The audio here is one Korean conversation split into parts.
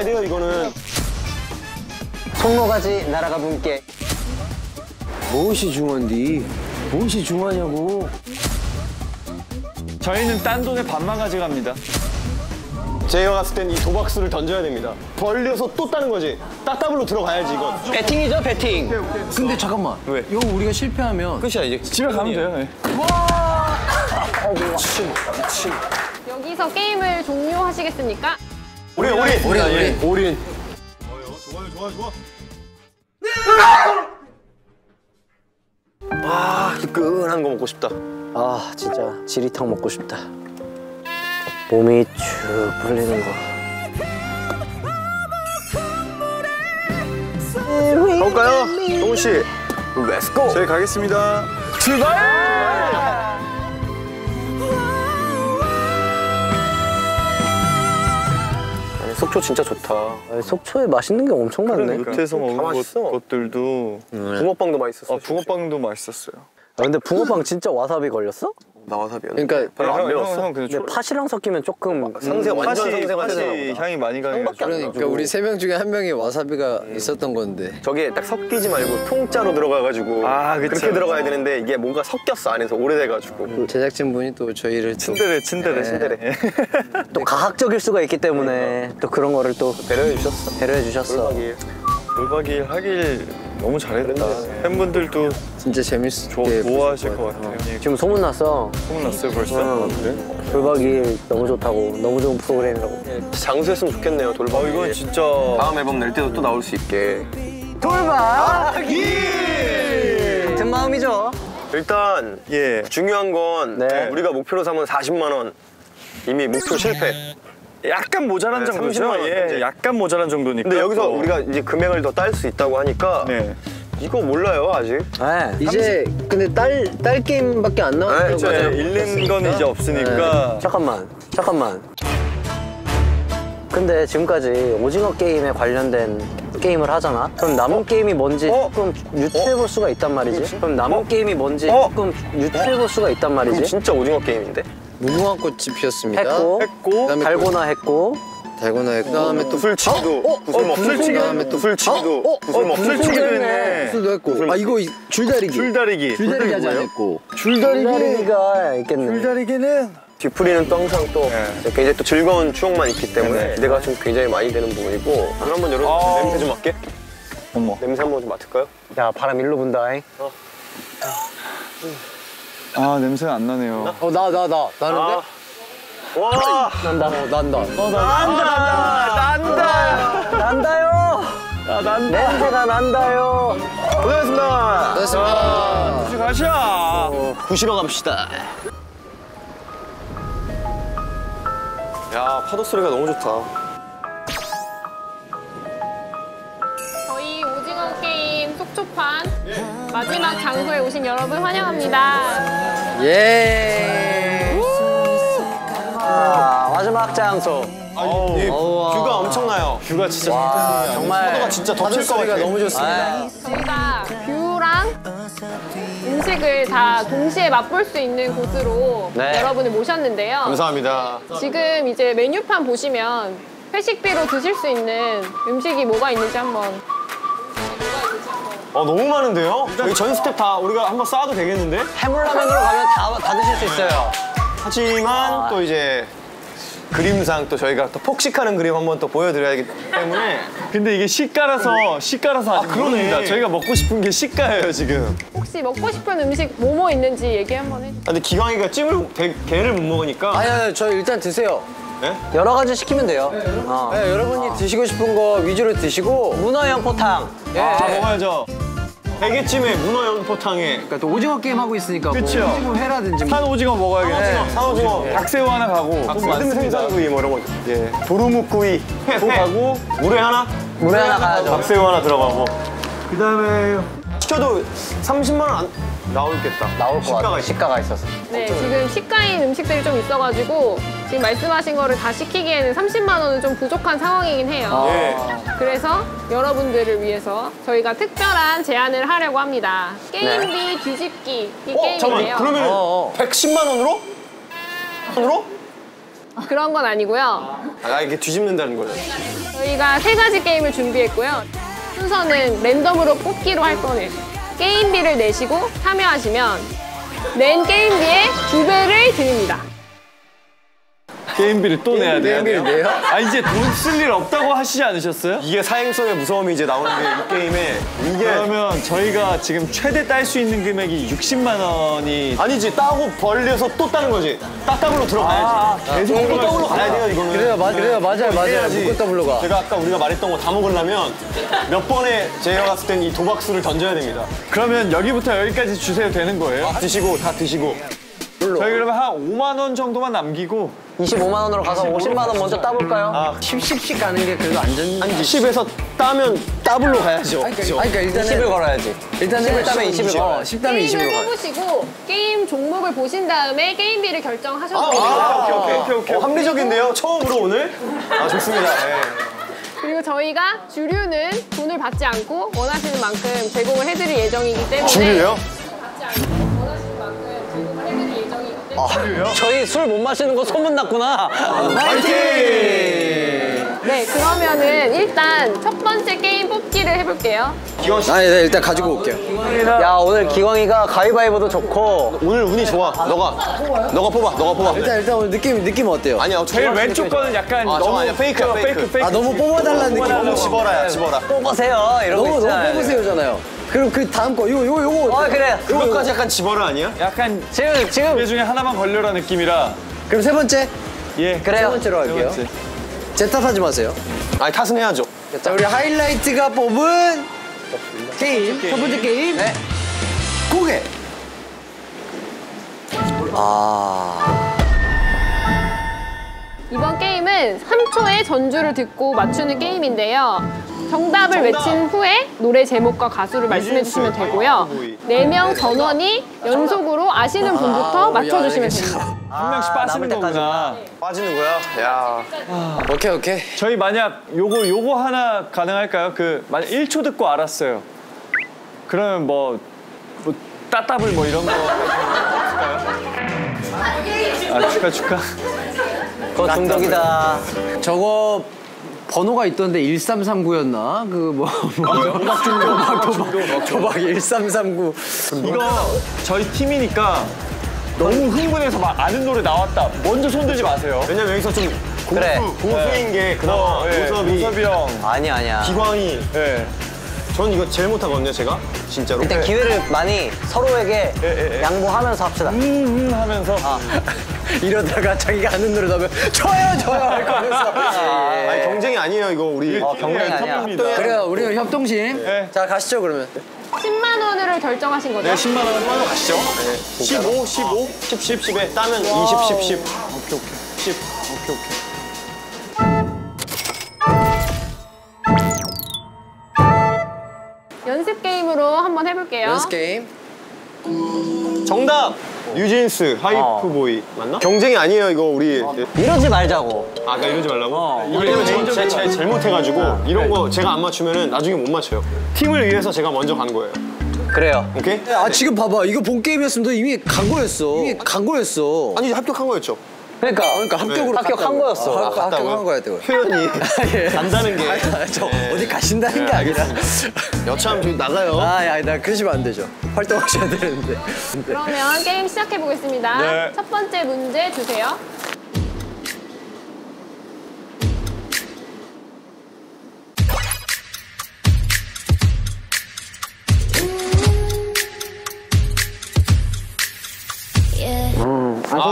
가야 돼요, 이거는. 손모가지 날아가 분께 무엇이 중요한디? 무엇이 중요하냐고. 저희는 딴 돈에 반만 가져갑니다. 제가 갔을 땐 이 도박수를 던져야 됩니다. 벌려서 또 따는 거지. 따따블로 들어가야지, 이건. 배팅이죠 배팅 근데 잠깐만. 왜? 이거 우리가 실패하면 끝이야, 이제. 집에 가면 돼요. 네. 여기서 게임을 종료하시겠습니까? 우리, 우리. 우리 우리. 올인. 아, 뜨끈한 거 먹고 싶다. 아 진짜 지리탕 먹고 싶다 몸이 쭉 풀리는 거 가볼까요? 동훈 씨. Let's go. 저희 가겠습니다. 아니, 속초 진짜 좋다. 아, 속초에 맛있는 게 엄청 많네 밑에서 다 먹은 맛있어. 것, 것들도 붕어빵도 맛있었어. 아, 붕어빵도 맛있었어요. 아, 근데 붕어빵 진짜 와사비 걸렸어? 나 와사비였는데. 그러니까 별로 안 형, 매웠어. 형, 형 근데 팥이랑 섞이면 조금 상세 완전 상세가 되나 향이 많이 강해가지고. 그러니까 우리 세 명 중에 한 명이 와사비가 있었던 건데. 저게 딱 섞이지 말고 통짜로 들어가가지고 아, 그쵸, 그렇게. 들어가야 되는데 이게 뭔가 섞였어 안에서 오래돼가지고 제작진 분이 또 저희를 또 친데레, 친데레, 친데레. 또 가학적일 수가 있기 때문에 또 그런 거를 또 배려해 주셨어. 배려해 주셨어 돌박이. 돌박이 하길 너무 잘했다. 팬분들도 진짜 재밌게 좋아하실 것것 같아요. 지금 소문났어 소문났어요 벌써? 그래? 돌박이 너무 좋다고 너무 좋은 프로그램이라고 장수했으면 좋겠네요 돌박이. 어, 이건 진짜 다음 앨범 낼 때도 또 나올 수 있게. 같은 마음이죠 일단 예. 중요한 건 네. 우리가 목표로 삼은 40만 원 이미 목표 실패. 약간 모자란 네, 정도죠? 30만 원 예. 약간 모자란 정도니까. 근데 여기서 또. 우리가 이제 금액을 더 딸 수 있다고 하니까 네. 이거 몰라요 아직. 네. 이제 근데 딸, 딸 게임밖에 안 나왔다고 네, 맞아요. 잃는 건 이제 없으니까. 잠깐만 잠깐만 근데 지금까지 오징어 게임에 관련된 게임을 하잖아? 그럼 남은 게임이 뭔지 어? 조금 유추해 볼 수가 있단 말이지? 그럼 남은 어? 게임이 뭔지 어? 조금 유추해 볼 수가 있단 말이지? 진짜 오징어 게임인데? 무궁화 꽃이 피었습니다. 했고 했고, 그다음에 달고나 했고 달고나 했고 그다음에 또 구슬치기도 어? 구슬 먹기. 구슬치기 그다음에 또 어? 어? 구슬 먹기. 구슬치기도 했네. 술도 했고 아 이거 이- 줄다리기 줄다리기. 줄다리기 하지 않았고 줄다리기가 있겠네 줄다리기는 뒤풀이는 또 항상 또 네. 굉장히 또 즐거운 추억만 있기 때문에 네. 기대가 좀 굉장히 많이 되는 부분이고 오늘 한번 여러분 아. 냄새 좀 맡게 어머. 냄새 한번 좀 맡을까요? 야 바람 일로 분다잉 아 냄새가 안 나네요. 어 나 나 나. 나는데? 아. 와. 난다. 어 난다. 난다. 난다. 난다요. 난 냄새가 난다요. 고생하셨습니다. 고맙습니다. 혹시 가시야. 부시러 갑시다. 야 파도 소리가 너무 좋다 속초편 마지막 장소에 오신 여러분 환영합니다. 예. 아, 마지막 장소. 어우, 뷰가 엄청나요. 뷰가 진짜 와 정말 파도가 진짜 덮칠 것 같아. 너무 좋습니다. 아, 저희가 뷰랑 음식을 다 동시에 맛볼 수 있는 곳으로 네. 여러분을 모셨는데요. 감사합니다. 지금 이제 메뉴판 보시면 회식비로 드실 수 있는 음식이 뭐가 있는지 한번 어 너무 많은데요? 여기 전 스텝 다 우리가 한번 쏴도 되겠는데? 해물라면으로 가면 다, 다 드실 수 있어요 하지만 또 이제 그림상 또 저희가 또 폭식하는 그림 한번 또 보여드려야 하기 때문에 근데 이게 시가라서 시가라서 아직 그러네. 모릅니다. 저희가 먹고 싶은 게 시가예요 지금. 혹시 먹고 싶은 음식 뭐뭐 있는지 얘기 한번 해주세요. 아, 근데 기광이가 찜을 대- 게를 못 먹으니까 아니 아니 저 일단 드세요 여러 가지 시키면 돼요. 어. 네, 여러분이 드시고 싶은 거 위주로 드시고 문어 양포탕. 예. 아 먹어야죠. 대게찜에 문어 연포탕에. 그러니까 또 오징어 게임 하고 있으니까 그쵸. 뭐 오징어 회라든지 뭐. 산 오징어 먹어야겠네. 상어징어. 닭새우 하나 가고. 돈 모든 많습니다. 생선구이 뭐 이런 거. 예. 도루묵구이. 회 가고. 물회 하나? 물에 하나 가야죠. 밥새우 하나 들어가고. 그 다음에 시켜도 30만 원 안 나올겠다 나올 것 시가가 같아 있- 시가가 있어서 네, 지금 시가인 음식들이 좀 있어가지고 지금 말씀하신 거를 다 시키기에는 30만 원은 좀 부족한 상황이긴 해요. 예. 그래서 여러분들을 위해서 저희가 특별한 제안을 하려고 합니다. 게임비 뒤집기 이 어 잠깐만 게임인데요. 그러면 어, 어. 110만 원으로? 원으로? 그런 건 아니고요. 아 이게 뒤집는다는 거예요. 저희가 세 가지 게임을 준비했고요. 순서는 랜덤으로 뽑기로 할 거예요. 게임비를 내시고 참여하시면 낸 게임비의 두 배를 드립니다. 게임비를 또 내야 돼요. 게임비를 내요? 아 이제 돈 쓸 일 없다고 하시지 않으셨어요? 이게 사행성의 무서움이 이제 나오는 게 이 게임에 이게 그러면 저희가 지금 최대 딸 수 있는 금액이 60만 원이 아니지 따고 벌려서 또 따는 거지. 따따블로 들어가야지. 계속 또 들어갈 더블로 수 가야 돼요 이거는. 그래요, 맞, 그래요, 맞아요, 맞아요. 해야지. 묻고 더블로 가. 제가 아까 우리가 말했던 거 다 먹으려면 몇 번에 제가 봤을 땐 이 도박수를 던져야 됩니다. 그러면 여기부터 여기까지 주세요 되는 거예요? 드시고 다 드시고. 저희 그러면 한 5만 원 정도만 남기고 25만 원으로 가서 50만 원 먼저 따볼까요? 아 10씩 가는 게 그래도 안전. 아니 10에서 따면 더블로 가야죠. 아니, 그러니까, 아니, 그러니까 20을 일단은 걸어야지. 일단은 10을 따면 20을 걸어야지. 어, 10 따면 20으로 게임을 가. 해보시고 게임 종목을 보신 다음에 게임비를 결정하셔도 아, 됩니다. 오케이 오케이 오케이 오케이. 어, 합리적인데요. 처음으로 오늘. 아 좋습니다. 네. 그리고 저희가 주류는 돈을 받지 않고 원하시는 만큼 제공을 해드릴 예정이기 때문에 주류요? 때문에 저희 술 못 마시는 거 소문났구나. 네 그러면은 일단 첫 번째 게임 뽑기를 해볼게요. 기광 씨 아니, 네, 일단 가지고 올게요. 야 오늘 기광이가 가위바위보도 좋고 오늘 운이 좋아. 너가 너가 뽑아. 너가 뽑아. 일단, 일단 오늘 느낌, 느낌 어때요? 아니야. 제일 왼쪽 거는 약간 아, 너무 아니야. fake야, fake fake. 아, 너무 뽑아달라는 느낌. 너무 집어라야 집어라. 뽑으세요 이런 거 너무, 너무. 뽑으세요잖아요. 그럼 그 다음 거, 요거, 요거, 요거. 어 그래. 그것까지 약간 집어라 아니야? 약간 지금 지금 그 중에 하나만 걸려라 느낌이라 그럼 세 번째. 예세 그래요. 번째로 할게요. 번째. 제 탓하지 마세요. 아니 탓은 해야죠. 자, 우리 하이라이트가 뽑은 게임. 첫 번째 게임. 네. 고개. 아. 이번 게임은 3초의 전주를 듣고 맞추는 게임인데요. 정답을 외친 후에 노래 제목과 가수를 말씀해 주시면 되고요. 네 명 전원이 연속으로 아시는 분부터 맞춰주시면 됩니다. 한 명씩 빠지는. 거구나 빠지는 거야? 야. 오케이, 오케이. 저희 만약 요거 요거 하나 가능할까요? 그 만약 1초 듣고 알았어요 그러면 뭐, 뭐 따따블 뭐 이런 거? 아 축하 축하 그거 중독이다. 저거 번호가 있던데 1339였나? 그 뭐, 뭐죠? 도박 중독. 도박, 도박, 도박 1339. 이거 저희 팀이니까 너무 흥분해서 막 아는 노래 나왔다 먼저 손들지 마세요 왜냐면 여기서 좀 공수, 그래. 공수인 게 그나마 예, 요섭이, 요섭이 형 아니 아니야. 기광이. 예. 전 이거 제일 못하거든요, 제가. 진짜로. 일단 기회를 많이 서로에게 예, 예, 예. 양보하면서 합시다. 음, 음 하면서 이러다가 자기가 아는 노래 나오면 저요, 저요! 할 거면서. 아니 경쟁이 아니에요, 이거 우리. 어, 경쟁이 아니야. 협동입니다. 그래요, 우리는 협동심. 네. 자, 가시죠, 그러면. 10만 원으로 결정하신 거죠? 네, 10만 원 한번 가시죠. 네. 15, 15, 10, 10, 10에 따면 20, 10, 10. 오케이, 오케이. 10. 오케이 오케이 연습 게임으로 한번 해볼게요. 연습 게임. 정답! 뉴진스, 하이프보이. 맞나? 경쟁이 아니에요, 이거 우리. 이러지 말자고. 아까 이러지 말라고? 왜냐면 제, 제, 제 잘못해가지고 이런 거 제가 안 맞추면 나중에 못 맞춰요. 팀을 위해서 제가 먼저 간 거예요. 그래요. 오케이? 아, 지금 봐봐. 이거 본 게임이었으면 너 이미 간 거였어. 이미 간 거였어. 아니, 합격한 거였죠. 그러니까 그러니까 합격으로 합격한 갔다고. 거였어. 아, 갔다고요? 합격한 거야, 또. 표현이 간다는 게. 저 네. 어디 가신다는 게 아니라. 여차하면 저기 나가요. 아, 야, 나 그러시면 안 되죠. 활동하셔야 되는데. 그러면 게임 시작해 보겠습니다. 네. 첫 번째 문제 주세요.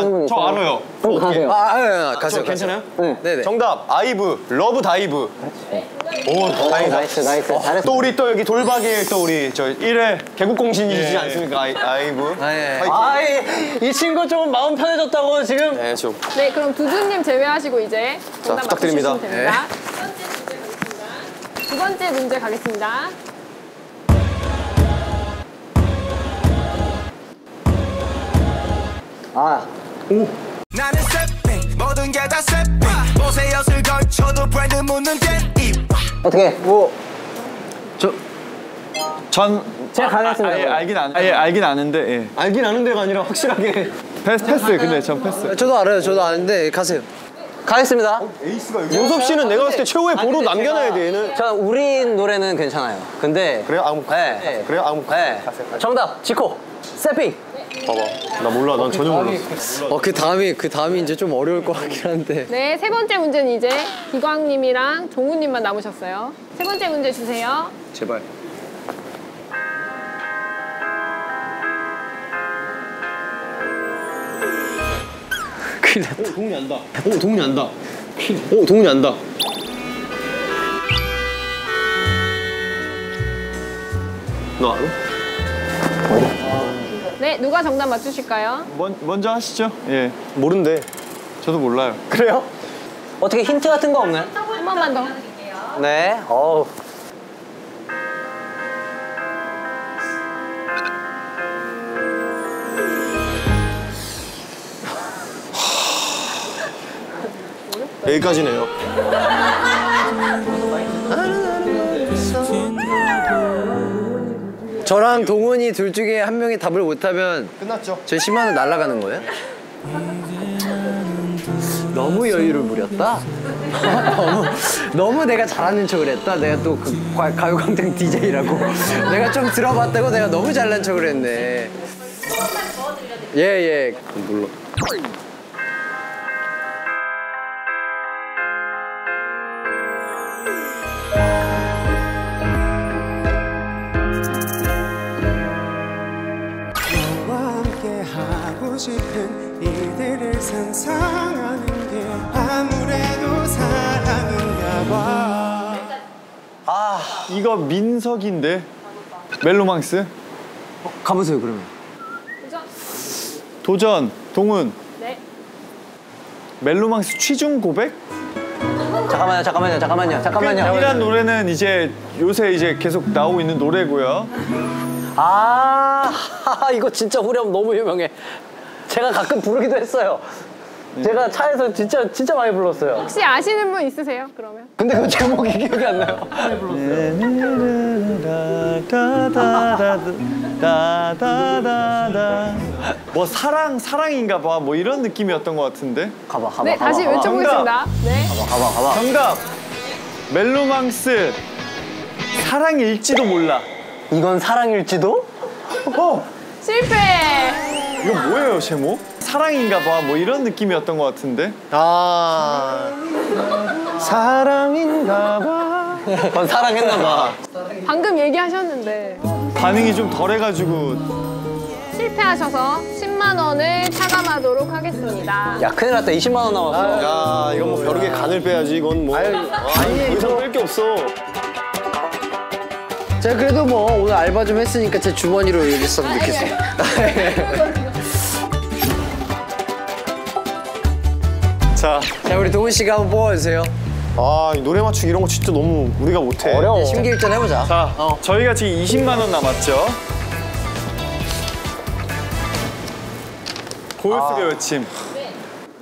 아, 저 알아요. 가세요. 아, 아, 아, 저 가세요. 괜찮아요? 네네. 정답, 아이브, Love Dive. 오, 다행이다. nice nice 잘했어. 또 우리 또 여기 돌박이 또 우리 저 1회 개국공신이시지 예, 예. 않습니까? 아이, 아이브. 아, 예. 화이팅. 아이 이 친구 조금 마음 편해졌다고 지금. 네, 좀. 네, 그럼 두두님 제외하시고 이제 정답 부탁드립니다. 됩니다. 두 번째 문제 가겠습니다. 아 나는 새삥 모든 게 다 새삥 보세 옷을 걸쳐도 브랜드 묻는 DM이 어떻게 뭐전 제가 가겠습니다. 아 예 알긴 안 아 예 알긴 아는데 예. 알긴 아는 데가 아니라 확실하게. 패스 패스 근데 전 패스 저도 알아요. 저도 아는데 가세요. 가겠습니다. 윤섭 씨는 내가 봤을 때 최후의 보루로 남겨놔야 돼 얘는. 저 우리 노래는 괜찮아요. 근데 그래요? 아무 네. 그래요? 아무 네. 정답 지코 세핑. 봐봐. 나 몰라. 난 전혀 몰랐어. 어 그 다음이 그 다음이 이제 좀 어려울 것 같긴 한데. 네, 세 번째 문제는 이제 기광님이랑 종우님만 남으셨어요. 세 번째 문제 주세요. 제발. 동훈이 안다. 오 동훈이 안다. 오 동훈이 안다. 너 알아? 네, 누가 정답 맞추실까요? 먼, 먼저 하시죠. 예. 모른대. 저도 몰라요. 그래요? 어떻게 힌트 같은 거 없나요? 한 번만 더. 네. 어우. 여기까지네요. 저랑 동훈이 둘 중에 한 명이 답을 못하면 끝났죠? 저 10만 원 날라가는 거예요? 너무 여유를 부렸다. 너무, 너무 내가 잘하는 척을 했다. 내가 또 그 가요광장 DJ라고. 내가 좀 들어봤다고 내가 너무 잘난 척을 했네. 예, 예. 몰라. 너 이거 민석인데 멜로망스 가보세요, 그러면. 도전. 도전 동훈 네. 멜로망스 취중 고백? 잠깐만요, 잠깐만요, 잠깐만요, 잠깐만요. 이란 노래는 이제 요새 이제 계속 나오고 있는 노래고요. 아, 이거 진짜 후렴 너무 유명해. 제가 가끔 부르기도 했어요. 제가 차에서 진짜 진짜 많이 불렀어요. 혹시 아시는 분 있으세요? 그러면? 근데 그 제목이 기억이 안 나요. 다다다다 뭐 사랑 사랑인가 봐 뭐 이런 느낌이었던 것 같은데 가봐, 가봐. 네, 가봐, 다시 가봐. 외쳐보겠습니다. 네. 가봐, 가봐. 정답 멜로망스 사랑일지도 몰라 이건 사랑일지도? 어 실패. 이거 뭐예요 제목 사랑인가 봐 뭐 이런 느낌이었던 것 같은데 아 사랑인가 봐. 그건 사랑했나 봐. 방금 얘기하셨는데 반응이 좀 덜해가지고 실패하셔서 10만 원을 차감하도록 하겠습니다. 야, 큰일 났다. 20만 원 남았어. 야 이건 뭐 벼룩의 간을 빼야지 이건 뭐. 아니 더 이상 뺄게 없어. 제가 그래도 뭐 오늘 알바 좀 했으니까 제 주머니로 얘기했으면 좋겠어요. 자 자, 우리 동훈 씨가 한번 뽑아주세요. 아, 이 노래 맞추기 이런 거 진짜 너무 우리가 못해. 어려워. 심기일전 해보자. 자, 저희가 지금 20만 원 남았죠. 고요 속의 외침.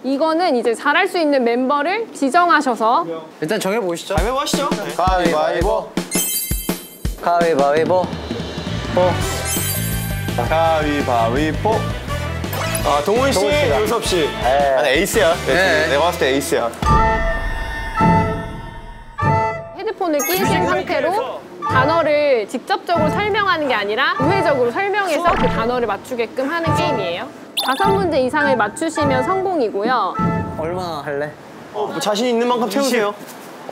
이거는 이제 잘할 수 있는 멤버를 지정하셔서 일단 정해보시죠. 가위바위보 하시죠. 가위바위보. 가위바위보. 가위바위보. 아, 동훈 씨, 윤섭 씨. 아니, 에이스야. 네. 내가 봤을 때 에이스야. 헤드폰을 끼신 상태로 단어를 직접적으로 설명하는 게 아니라 우회적으로 설명해서 그 단어를 맞추게끔 하는 게임이에요. 다섯 문제 이상을 맞추시면 성공이고요. 얼마나 할래? 뭐 자신 있는 만큼 태우세요.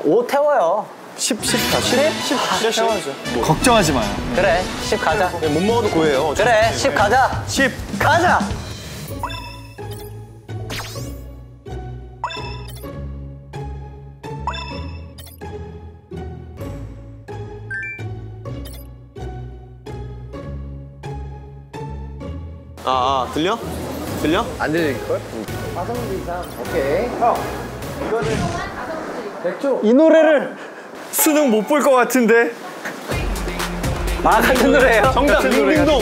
5 태워요. 10, 10 가시. 10, 10, 10. 걱정하지 마요. 그래, 10 가자. 못 먹어도 고해요. 그래, 10 가자. 10. 가자! 아, 아, 들려? 들려? 안 들릴걸? 다섯 문제 이상. 오케이. 형, 이거는 맥주. 이 노래를 수능 못 볼 것 같은데. 아, 같은 노래예요? 정답, 딩딩동.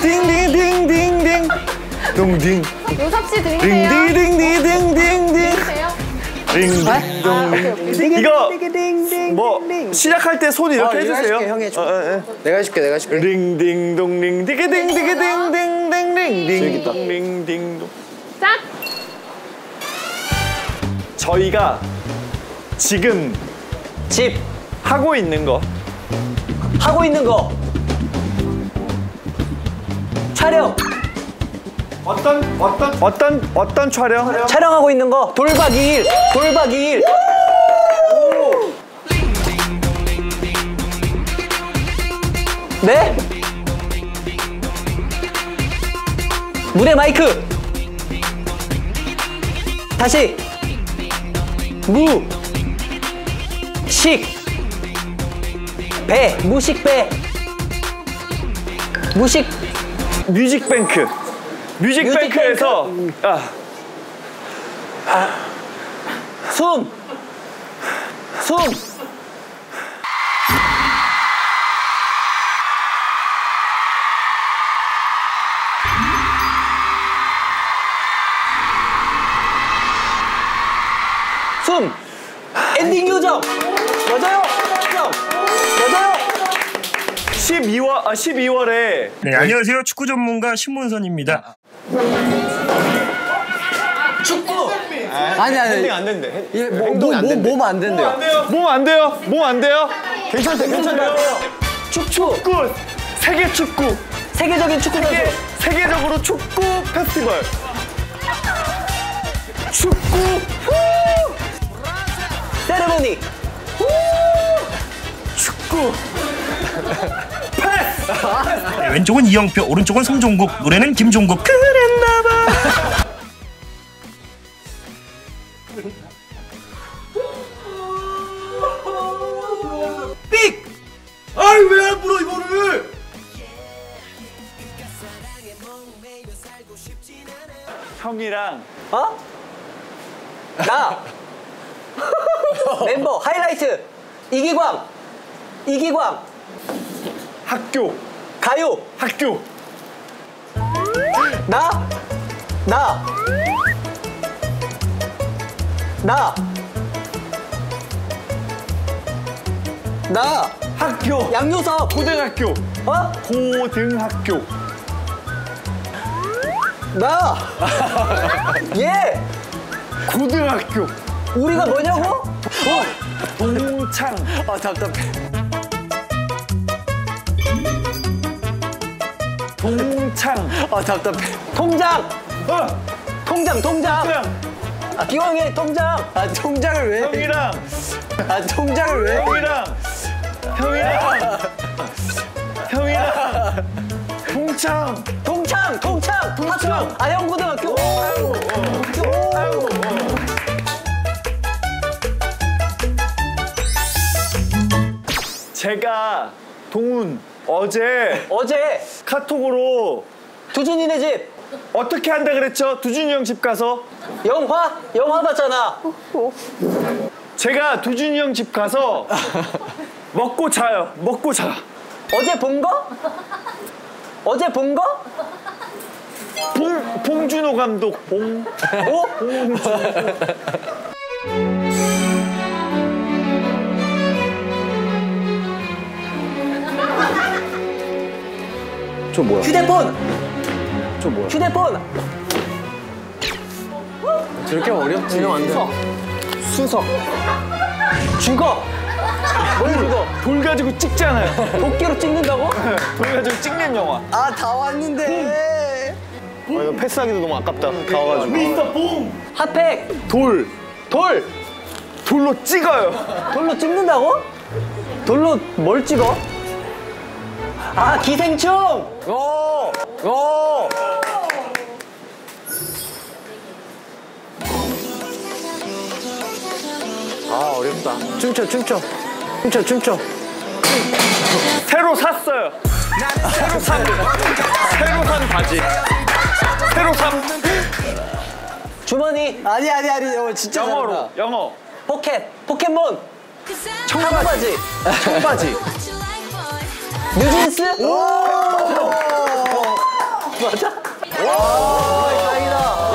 딩딩딩딩딩. 동딩. 요섭 씨 드리세요. 딩딩딩딩딩딩. 드리세요. 딩딩동 이거 뭐 시작할 때 손 이렇게 어, 해주세요. 해줄게, 형이 해줘. 어, 어, 어, 내가 해줄게, 내가 해줄게. 링딩동 링디게딩디게딩딩딩딩딩딩딩동. 짝. 저희가 지금 집 하고 있는 거 하고 있는 거 촬영. 어떤 어떤 어떤 어떤 촬영? 촬영하고 있는 거. 돌박 2일. 돌박 2일. 네? 무대 마이크. 다시. 무. 식, 배, 무식 배, 무식, 뮤직뱅크 뮤직뱅크에서. 아, 숨, 숨, 숨, 엔딩 요정, 맞아요, 맞아요. 12월 아 12월에. 네, 안녕하세요. 축구 전문가 신문선입니다. 아니 아니. 행동 안 된대. 예, 뭐, 행동이 안 된대. 몸안 된대요. 몸 안 돼요? 몸 안 돼요? 괜찮대, 괜찮대. 축구, 축구 세계 축구 세계적인 축구. 세계, 세계적으로 축구 페스티벌 축구 세레모니, 축구 네, 왼쪽은 이영표, 오른쪽은 송종국, 노래는 김종국. 그랬나봐. 삑! 아이 왜안 불어 이거를? 형이랑 어? 나 멤버 하이라이트 이기광, 이기광 학교. 가요. 학교. 나, 나, 나, 나. 학교. 양요섭 고등학교. 어? 고등학교. 나, 예, 고등학교. 우리가 뭐냐고? 동창. 아 답답해. 동창 아 답답해. 통장, 어 통장, 통장. 그냥 아, 기왕에 통장. 아 통장을 왜? 형이랑 아 통장을 왜? 형이랑 형이랑 형이랑 동창 동창, 동창, 동창. 아영 고등학교. 제가 동훈 어제 어제 카톡으로 두준이네 집 어떻게 한다 그랬죠? 두준이 형 집 가서 영화, 영화 봤잖아. 제가 두준이 형 집 가서 먹고 자요. 먹고 자. 어제 본 거? 어제 본 거? 봉, 봉준호 감독 봉 뭐? 저 뭐야? 휴대폰, 저 뭐야? 휴대폰. 저렇게 어렵지. 안 돼. 수석. 죽어. 뭘 죽어? 돌 가지고 찍잖아요. 도끼로 찍는다고? 돌 가지고 찍는 영화. 아 다 왔는데. 아, 이거 패스하기도 너무 아깝다. 가와가지고. 미스터 봉 핫팩. 돌 돌. 돌로 찍어요. 돌로 찍는다고? 돌로 뭘 찍어? 아 기생충. 오. 오. 아, 어렵다. 춤춰 춤춰. 춤춰 춤춰. 새로 샀어요. 새로 산 새로 산 바지. 새로 산 주머니. 아니 아니 아니 어, 진짜 영어로 잘한다. 영어 포켓. 포켓몬. 청바지. 청바지. 뉴진스. 맞아?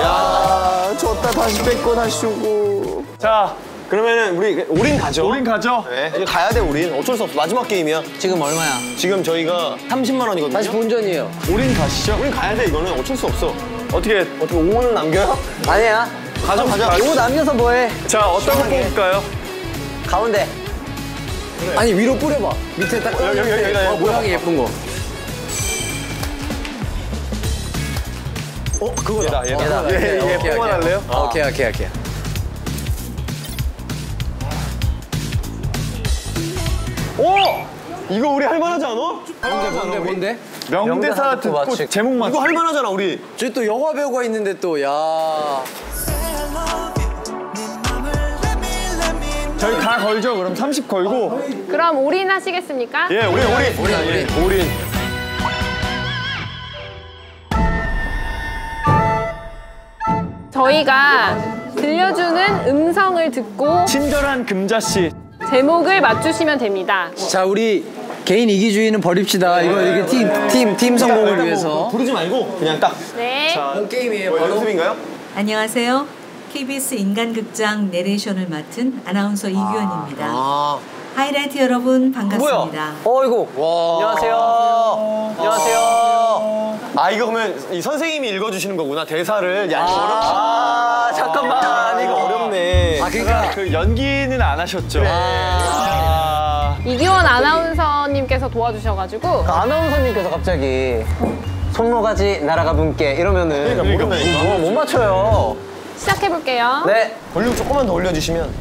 아, 졌다. 다시 뺏고 다시 주고. 자 그러면은 우리 올인 가죠. 우린 가죠. 네, 이제 가야 돼, 우린. 어쩔 수 없어. 마지막 게임이야. 지금 얼마야? 지금 저희가 30만 원이거든요. 다시 본전이에요. 우린 가시죠. 우린 가야 돼, 이거는. 어쩔 수 없어. 어떻게 어떻게 5원은 남겨요? 아니야. 가져 가져. 요거 남겨서 뭐해? 자 어떤 거 뽑을까요? 가운데. 아니 위로 뿌려봐. 밑에 딱 여기, 여기, 여기, 여기, 어. 모양이 예쁜 거. 어 그거다. 얘다. 얘다. 얘, 얘 오케이, 오케이. 뽑아날래요? 아, 오케이 오케이 오케이. 오! 이거 우리 할만하지 않아? 뭔데 뭔데? 명대사 듣고 맞추기. 제목 맞추기. 이거 할만하잖아 우리. 저기 또 영화 배우가 있는데 또 야. 저희 다 걸죠. 그럼 30 걸고. 그럼 올인 하시겠습니까? 예, 우리 우리 우리 우리. 우리. 저희가 들려주는 음성을 듣고 친절한 금자 씨. 제목을 맞추시면 됩니다. 자 우리 개인 이기주의는 버립시다. 이거 이게 팀 팀 팀 성공을 뭐 위해서. 부르지 말고 그냥 딱 네. 본 게임이에요. 뭐 연습인가요? 안녕하세요. KBS 인간극장 내레이션을 맡은 아나운서 이규현입니다. 아. 하이라이트 여러분 반갑습니다. 뭐야? 어이구. 안녕하세요. 안녕하세요. 아 이거 그러면 이 선생님이 읽어주시는 거구나 대사를. 야 이거 아, 잠깐만. 이거 어렵네. 아 그러니까 그 연기는 안 하셨죠? 아, 이기원 아나운서님께서 도와주셔가지고 아 나운서님께서 갑자기 손모가지 날아가 분께 이러면은 그러니까 모른다니까. 뭐, 못 맞춰요. 시작해볼게요. 네. 볼륨 조금만 더 올려주시면.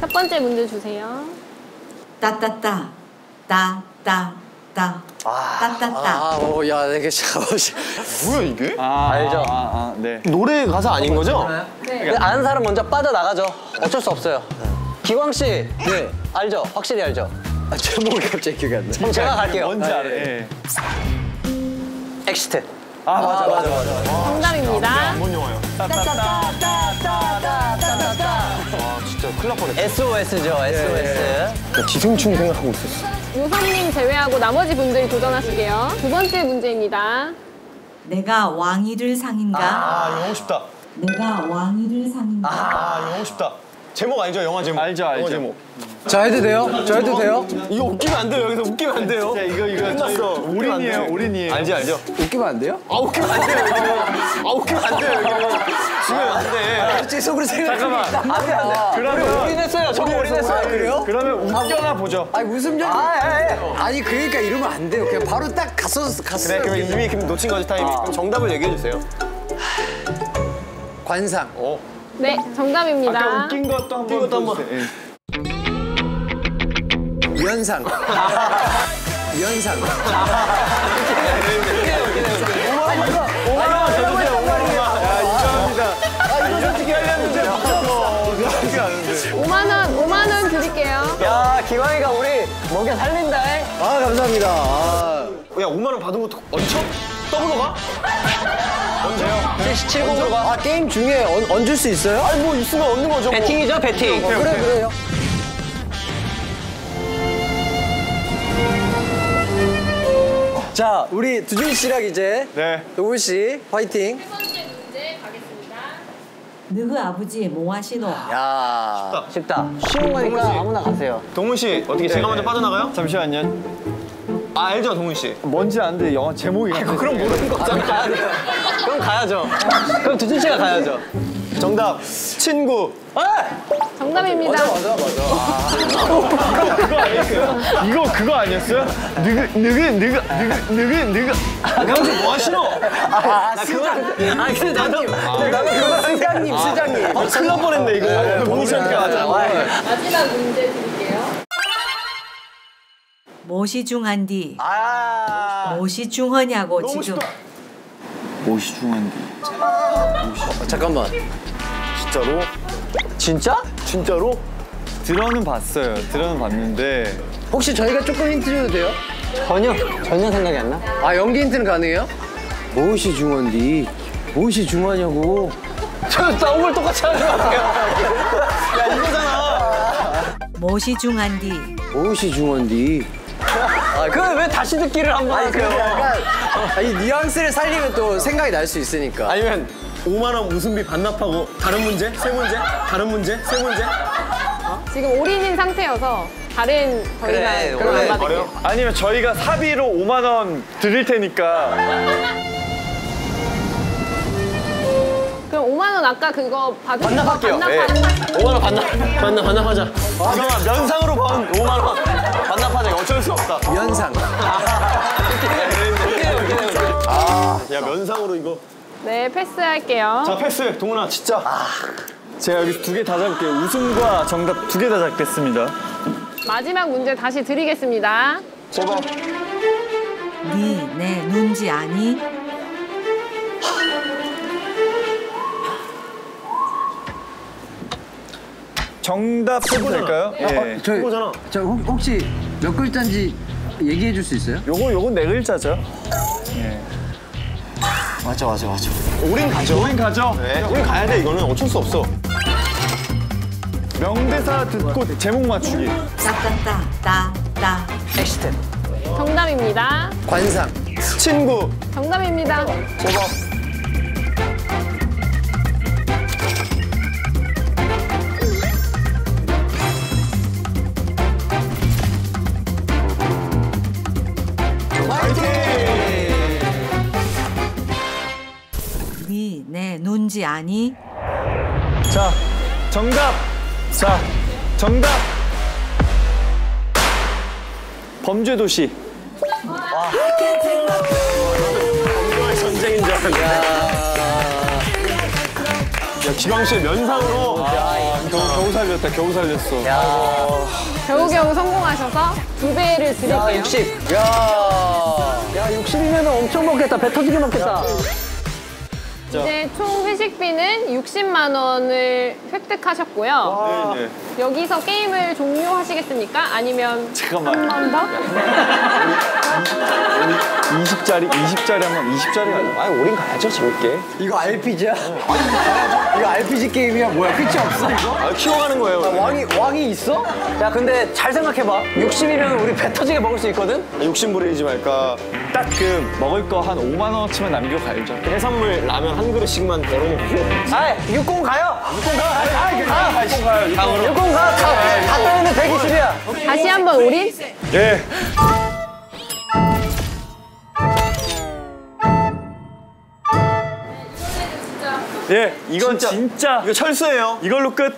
첫 번째 문제 주세요. 따따따 따따따 따따따 아, 오, 야, 되게 참. 뭐야 이게? 아, 알죠? 아, 아, 네. 노래 가사 아닌 거죠? 근데 아는 사람 먼저 빠져나가죠. 어쩔 수 없어요. 기광 씨. 네. 알죠? 확실히 알죠? 아, 제목이 갑자기 기억이 안 나. 그럼 제가 갈게요. 뭔지 알아요. 예. Exit. 아, 맞아, 맞아, 맞아. 정답입니다. 뭔 영화요? 아 진짜 큰일 날 뻔했다. SOS죠, SOS. 기생충 생각하고 있었어. 요섭님 제외하고 나머지 분들이 도전하실게요. 두 번째 문제입니다. 내가 왕이 될 상인가? 아 이거 하고 싶다. 내가 왕이를 상인가? 아 이거 하고 싶다. 제목 알죠? 영화 제목. 알죠, 알죠. 영화 제목. 저 해도 돼요? 저 해도 돼요? 이거 웃기면 안 돼요. 여기서 웃기면 안 돼요. 진짜 이거, 이거 끝났어. 저희 웃기면 안 올인이에요, 돼. 올인이에요. 알지 알죠? 웃기면 안 돼요? 아 웃기면 안 돼요. 여기는. 아 웃기면 안 돼요. 여기는. 지금 안 돼. 제 속으로 생각. 잠깐만. 안 돼, 안 돼. 그러면, 올인했어요. 저거 올인했어요. 그래요? 그러면 웃겨나 보죠. 아니 무슨 년? 아니 그러니까 이러면 안 돼요. 그냥 바로 딱 갔어 갔어. 그래 그럼 이미 놓친 거지 타이밍. 그럼 정답을 얘기해 주세요. 관상. 어. 네, 정답입니다. 아까 웃긴 것도 한번 것도 한번. 연상. 연상. 솔직히 하려는데 웃기게 아는데. 5만 원, 5만 원 드릴게요. 야, 기광이가 우리 먹여 살린다. 아 감사합니다. 아. 야 5만 원 받은 것도 얹혀? 더블로 가? 언제요? 70으로 가. 아 게임 중에 얹, 얹을 수 있어요? 아니 뭐 있으면 얹는 거죠. 뭐. 배팅이죠, 배팅. 그래 그래요. 자 우리 두준 씨랑 이제 네. 도훈 씨 화이팅. 세 번째 문제 가겠습니다. 느그 아버지 뭐하시노? 야. 쉽다. 쉬운 거니까 아무나 가세요. 동훈 씨 어떻게 제가 먼저 빠져나가요? 잠시만요. 아 알죠 동훈 씨. 뭔지 아는데 영화 제목이 그럼 모르는 거 그럼 가야 돼요. 그럼 가야죠. 그럼 두준 씨가 가야죠. 정답 친구. 정답입니다. 그거 아니었어요? 이거 그거 아니었어요? 느그 느그 느그 느그 느그 느그 강수 뭐 하시노? 아, 그거. 아, 근데 나도. 근데 나도 그거 시장님 시장님. 아 큰일 날 뻔했네 이거. 동훈 씨한테 가자. 마지막 문제 드릴게요. 무엇이 중한디? 아. 무엇이 중하냐고 지금. 옷이 중한데. 잠깐만. 진짜로? 진짜? 진짜로? 들어는 봤어요. 들어는 봤는데 혹시 저희가 조금 힌트 줘도 돼요? 전혀, 전혀 생각이 안 나. 아 연기 힌트는 가능해요? 무엇이 중원디? 무엇이 중하냐고. 저 싸움을 똑같이 하는 거 같아요. 야 이거잖아. 무엇이 중한디? 무엇이 중원디? 아, 그왜 다시 듣기를 한 번 하세요? 약간 아, 이 뉘앙스를 살리면 또 생각이 날 수 있으니까. 아니면 5만 원 우승비 반납하고 다른 문제? 세 문제? 다른 문제? 세 문제? 지금 올인인 상태여서 다른 저희가 그래, 그럼 안 원래 받을게요. 아니면 저희가 사비로 5만 원 드릴 테니까 그럼 5만 원 정답은 아까 그거 받으신 거 반납할게요. 예. 반납하는 5만 원 반납. 반납 반납하자. 잠깐만 면상으로 번 5만 원 반납하자. 어쩔 수 없다. 면상. 아, 야 면상으로 이거. 네, 패스할게요. 자 패스. 동훈아 진짜. 제가 여기 두 개 다 잡을게요. 웃음과 정답 두 개 다 잡겠습니다. 마지막 문제 다시 드리겠습니다. 제발. 니내 눈지 아니? 정답 해도 될까요? 예. 저, 그거잖아. 저 혹, 혹시 몇 글자인지 얘기해 줄 수 있어요? 요거 요건 네 글자죠. 맞아 맞아 맞아. 우린 가죠. 우린 가죠. 네. 우린 가야 돼 이거는 어쩔 수 없어. 명대사 듣고 제목 맞추기. 따따따 따따 엑시텐. 정답입니다. 관상. 친구. 정답입니다. 제발. 눈지 아니? 자, 정답. 자, 정답. 범죄 도시. 전쟁인 줄 알았네. 야 기광씨의 면상으로. 겨우, 겨우 살렸다. 겨우 살렸어. 겨우겨우 성공하셔서 두 배를 야, 드릴게요. 60. 야. 야, 60이면 엄청 먹겠다. 배 터지게 먹겠다. 이제 총 회식비는 60만 원을 획득하셨고요. 네, 네. 여기서 게임을 종료하시겠습니까? 아니면 잠깐만. 한 번 더? 20짜리, 20짜리 한번 20짜리 가자. 아 우린 가야죠 재밌게. 이거 RPG야? 이거 RPG 게임이야? 뭐야? 끝이 없어, 이거? 아 키워가는 거예요. 원래. 왕이, 왕이 있어? 야, 근데 잘 생각해봐. 60이면 우리 배 터지게 먹을 수 있거든? 욕심 부리지 말까. 딱 그 먹을 거 한 5만 원어치만 남기고 가야죠. 해산물 라면 한 그릇씩만 덜어먹고. 아이, 60 가요. 60 가. 아이, 아이, 가. 60 가요. 60. 60 가. 다, 다 빼면 120이야. 다시 한번 올인? 예. 예, 이건 진짜, 이거 철수예요. 이걸로 끝.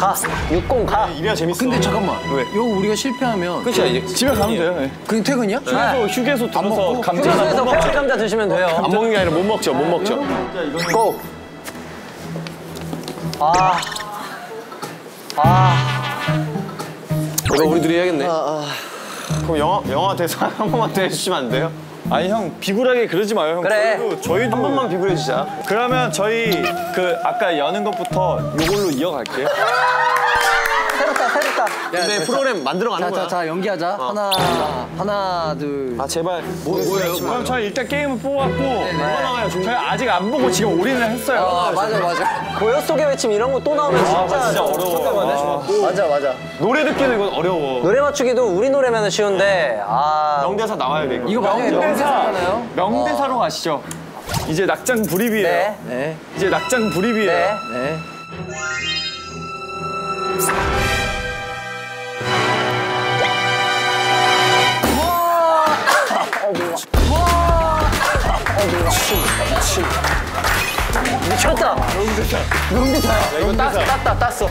가. 60 가. 이래야 재밌어. 근데 잠깐만. 왜? 이거 우리가 실패하면 끝이야 이제. 집에 가면 돼요. 예. 그게 퇴근이야? 휴게소, 휴게소 들어서 감자 휴게소에서 먹어. 꼬치 감자 드시면 돼요. 안 먹는 게 아니라 못 먹죠. 못 먹죠. 고. 아. 아. 이거 우리 둘이 해야겠네. 그럼 영화 영화 대사 한 번만 더 해주시면 안 돼요? 아니 형 비굴하게 그러지 마요 형. 그래. 저희도 저희도 한 번만 비굴해 주자. 그러면 저희 그 아까 여는 것부터 요걸로 이어갈게요. 새롭다, 새롭다. 근데 프로그램 만들어 가는 자, 거야. 자, 자, 연기하자. 하나, 하나, 둘. 아 제발. 뭐 뭐예요? 그럼 저희 일단 게임을 뽑았고 뭐가 나와요? 종 저희 아직 안 보고 지금 올인을 했어요. 아, 맞아, 맞아. 고요 속의 외침 이런 거 또 나오면 진짜, 진짜 어려워. 맞아, 맞아. 노래 듣기도 이건 어려워. 노래 맞추기도 우리 노래면 쉬운데, 아. 명대사 나와야 돼. 이거 명대사 명대사잖아요? 명대사로 가시죠. 이제 낙장 불입이에요. 네. 네, 이제 낙장 불입이에요. 네. 네. 미쳤다. 명대사야. 이거 따. 땄다, 땄어.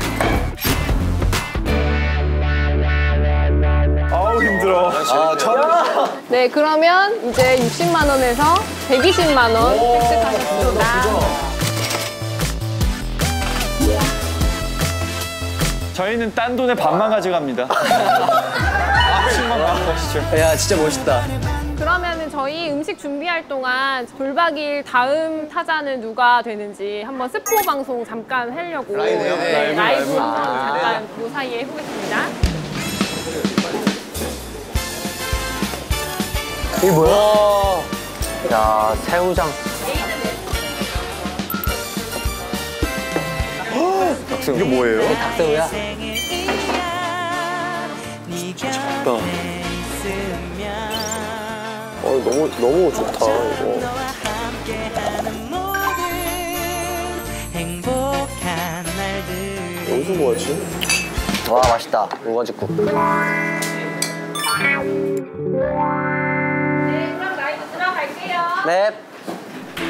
아우 힘들어. 아 처음. 네, 그러면 이제 60만 원에서 120만 원 획득하셨습니다. 저희는 딴 돈의 반만 가져갑니다. 반만 가져가시죠. 야, 진짜 멋있다. 그러면은 저희 음식 준비할 동안 돌박일 다음 타자는 누가 되는지 한번 스포 방송 잠깐 하려고 라이브요? 네, 라이브, 라이브 라이브. 한번 아, 잠깐 요 사이에 해보겠습니다. 이게 뭐야? 야, 새우장. 이게 뭐예요? 닭새우야? 어 너무 너무 좋다 이거. 어디서 뭐하지? 와, 맛있다. 우거지국. 네, 그럼 라이브 들어갈게요. 네.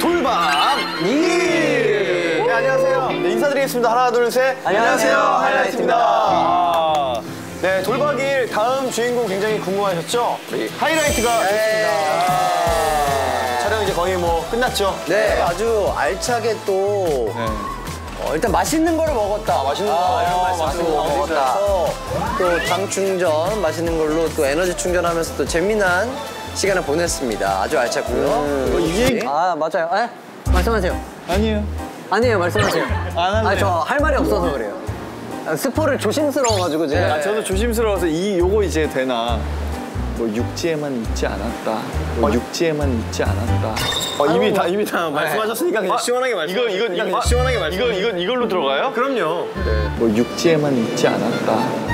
돌박 이. 네, 안녕하세요. 네, 인사드리겠습니다. 하나, 둘, 셋. 안녕하세요. 하이라이트입니다. 아, 네, 돌박 일 다음 주인공 굉장히 궁금하셨죠? 우리 하이라이트가 됐습니다. 아, 촬영 이제 거의 뭐 끝났죠? 네, 아주 알차게 또 어, 일단 맛있는 거를 먹었다. 맛있는 거, 이런 말씀 맛있는 거 먹었다. 또장 충전, 맛있는 걸로 또 에너지 충전하면서 또 재미난 시간을 보냈습니다. 아주 알찼고요. 이게 아 맞아요. 에? 말씀하세요. 아니에요. 아니에요 말씀하세요. 안 할래요. 아니 저할 말이 없어서 그래요. 아, 스포를 조심스러워가지고 제가 아, 저도 조심스러워서 이 요거 이제 되나 뭐 육지에만 있지 않았다. 뭐 육지에만 있지 않았다. 어, 이미 다 이미 다 말씀하셨으니까 그냥 시원하게 말씀. 이거 이거 그냥 이거 시원하게 말씀. 이거 이거 이걸로 들어가요? 그럼요. 뭐 육지에만 있지 않았다.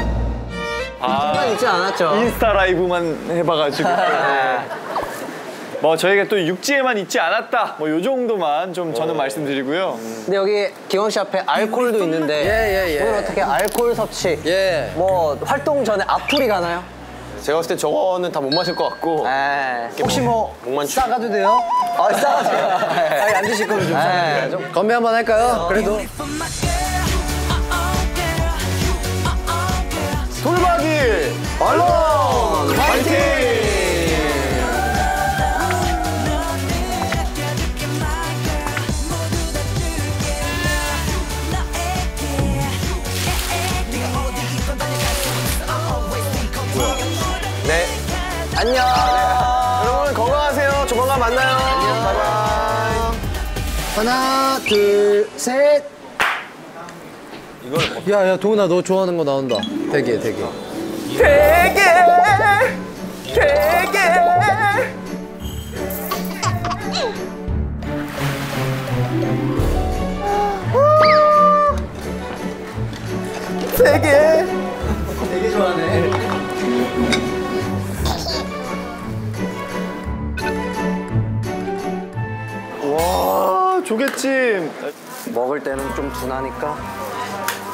아 있지 않았죠. 인스타 라이브만 해봐가지고. 뭐 저희가 또 육지에만 있지 않았다. 뭐 요 정도만 좀 저는 말씀드리고요. 근데 여기 기광 씨 앞에 알코올도 있는데 예, 예, 예. 오늘 어떻게 알코올 섭취 예. 뭐 활동 전에 앞풀이 가나요? 제가 봤을 때 저거는 다 못 마실 것 같고. 에 혹시 뭐 목만 치- 싸가도 돼요? 아 싸가세요. 아니, 안 드실 거면 좀 싸가요. 좀 건배 한번 할까요? 그래도. 돌박이 얼른 파이팅! 안녕. 여러분 건강하세요. 조만간 만나요. 바이바이. 하나, 둘, 셋. 야, 야, 도훈아, 너 좋아하는 거 나온다. 되게, 되게. 와 조개찜. 먹을 때는 좀 둔하니까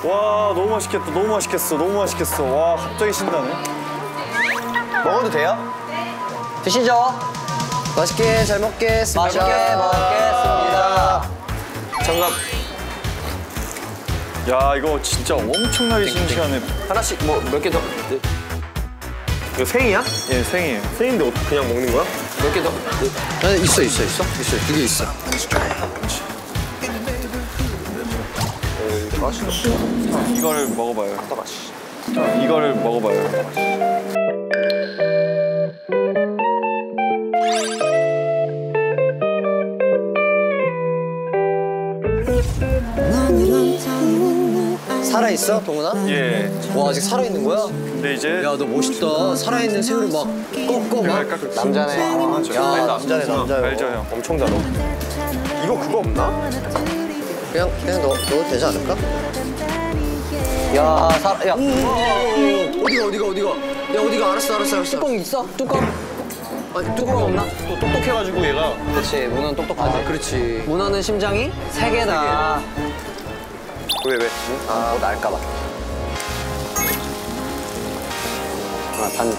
와 너무 맛있겠다. 너무 맛있겠어. 너무 맛있겠어. 와 갑자기 신나네. 먹어도 돼요? 드시죠. 맛있게 잘 먹겠습니다. 맛있게 먹겠습니다. 장갑 야 이거 진짜 엄청나게 싱싱하네. 하나씩 뭐 몇 개 더. 이거 생이야? 예 생이에요. 생인데 그냥 먹는 거야? 몇 개 더. 아, 있어, 있어, 있어. 있어, 두 개 있어. 이거를 먹어봐요. 자, 이거를 먹어봐요. 살아있어, 동훈아? 예. 와, 아직 살아있는 거야? 근데 이제 야, 너 멋있다. 살아있는 새우를 막 꺾어, 막. 남자네. 야, 남자네, 남자요. 알죠 형. 엄청 달아. 이거 그거 없나? 그냥, 그냥 넣, 넣어도 되지 않을까? 야, 사, 야, 어디가, 어디가, 어디가? 야, 어디가? 알았어, 알았어, 알았어. 뚜껑 있어? 뚜껑? 아니, 뚜껑 없나? 또 똑똑해가지고 얘가. 그렇지, 문어는 똑똑하지. 아, 그렇지. 문어는 심장이 세 개다. 왜 왜? 아, 뭐 날까봐. 아, 반.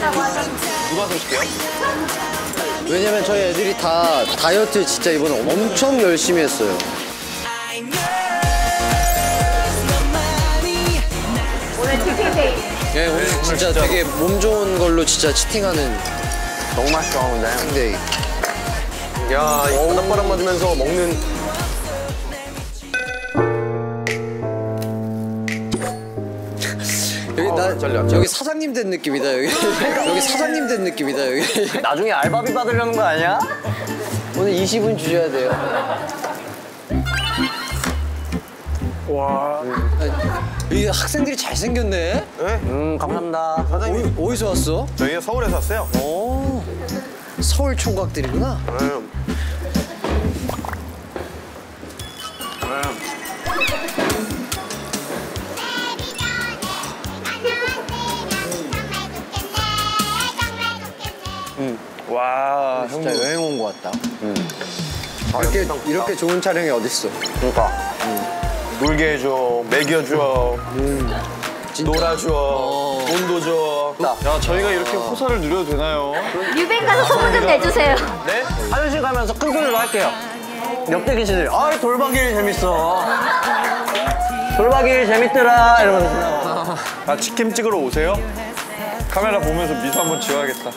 누가 손실게요? 왜냐면 저희 애들이 다 다이어트 진짜 이번에 엄청 열심히 했어요. 오늘 치팅데이. 예, 오늘 진짜 되게 몸 좋은 걸로 진짜 치팅하는 너무 맛있어, 근데. 상데이. 야, 이 바닷바람 맞으면서 먹는 여기 나 여기 사장님 된 느낌이다 여기 여기 사장님 된 느낌이다 여기 나중에 알바비 받으려는 거 아니야? 오늘 20분 주셔야 돼요. 와. 이 학생들이 잘 생겼네. 음, 감사합니다. 사장님. 어디, 서 왔어? 저희가 서울에서 왔어요. 오. 서울 총각들이구나. 음. 와 진짜 형님. 여행 온 것 같다. 이렇게 이렇게 좋은 촬영이 어딨어? 그러니까. 놀게 해줘, 먹여줘, 놀아줘, 돈도 줘. 야 저희가 이렇게 호사를 누려도 되나요? 뮤뱅 가서 소문 좀 내주세요. 네? 화장실 가면서 큰 소리로 할게요. 옆에 계시들, 아 돌박이 재밌어. 돌박이 재밌더라 이러면서. 아 치킨 찍으러 오세요? 카메라 보면서 미소 한번 지어야겠다.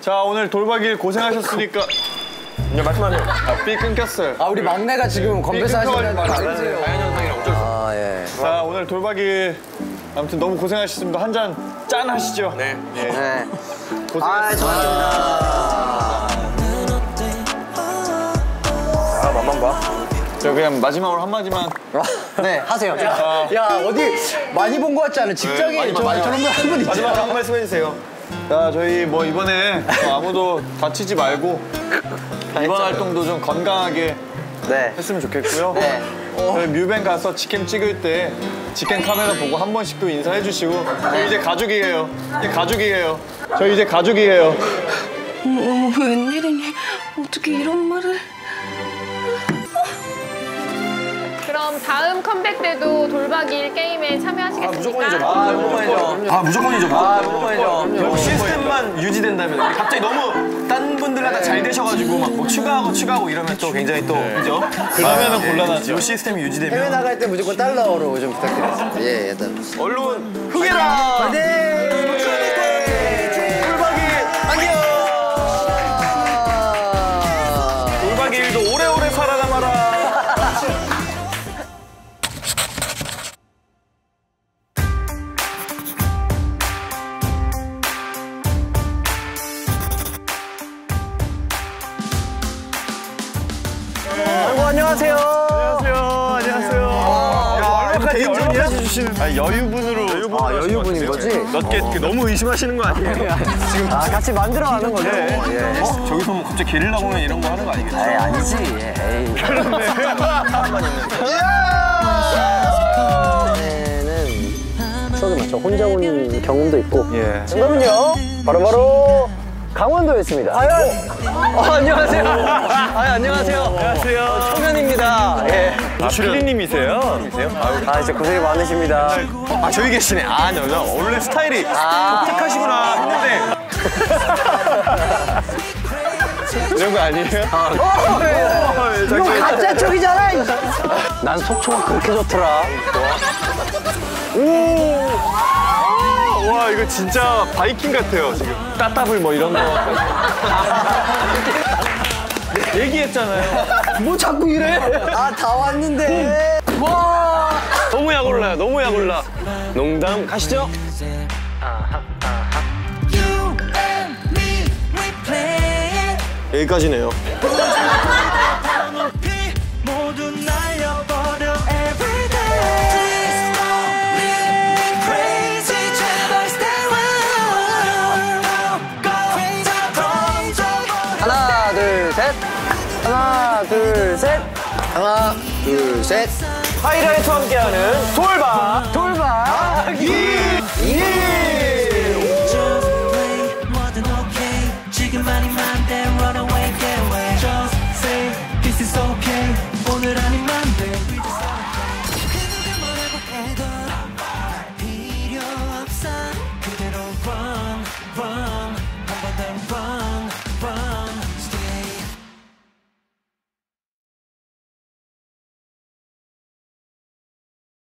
자 오늘 돌박이 고생하셨으니까 네, 말씀하세요. 아, 삐 끊겼어요. 아 우리 막내가 지금 건배사 하시는 아 예. 자 오늘 돌박이 아무튼 너무 고생하셨습니다. 한 잔 짠 하시죠. 네. 네. 고생하셨습니다. 아, 맛만 봐. 저 그냥 마지막으로 한 마디만. 네 하세요. 야 어디 많이 본거 같지 않아? 직장에 저, 저런 분한분 있지. 마지막으로 한 말씀 해주세요. 자 저희 뭐 이번에 뭐 아무도 다치지 말고 이번 활동도 좀 건강하게 네. 했으면 좋겠고요. 네. 저희 뮤뱅 가서 직캠 찍을 때 직캠 카메라 보고 한 번씩 또 인사해 주시고 저희 이제 가족이에요. 이제 가족이에요. 저희 이제 가족이에요. 어머 웬일이니? 어떻게 이런 말을? 그럼 다음 컴백 때도 돌박이 게임에 참여하시겠습니까? 무조건이죠. 아 무조건이죠. 아, 무조건이죠. 아 무조건이죠. 요 시스템만 유지된다면 갑자기 너무 딴 분들랑 다잘 되셔가지고 막 뭐 추가하고 추가하고 이러면 또 굉장히 또 그죠? 그러면 은 곤란하죠. 요 시스템이 해외 유지되면 나갈 때 무조건 달러로 좀 부탁드리겠습니다. 예, 일단. 언론 흑해라. 여유분으로. 아 여유분인 거지? 몇개 너무 의심하시는 거 아니에요? 아 같이 만들어 가는 거죠. 예. 어? 저기서 뭐 갑자기 게릴라 공연 이런 거 하는 거 아니겠죠? 에이 아니지. 에이. 는 추억이 많죠. 혼자 온 경험도 있고. 예. 정답은요. 바로바로 강원도에 있습니다. 아, 어, 안녕하세요. 아, 안녕하세요. 안녕하세요. 초면입니다. 예. 아, 필리님이세요? 아, 진짜 고생이 많으십니다. 아 저기 계시네. 아, 나, 나 원래 스타일이 아. 독특하시구나 했는데 이런 거 아니에요? 이거 가짜 쪽이잖아. 난 속초가 그렇게 좋더라. 와, 이거 진짜 바이킹 같아요, 지금. 따따블 뭐 이런 거. 얘기했잖아요. 뭐 자꾸 이래? 아, 다 왔는데. 와. 너무 약 올라요. 너무 약 올라. 농담 가시죠. 여기까지네요. 둘, 셋. 하이라이트와 함께하는 돌박. 돌박. 뭐든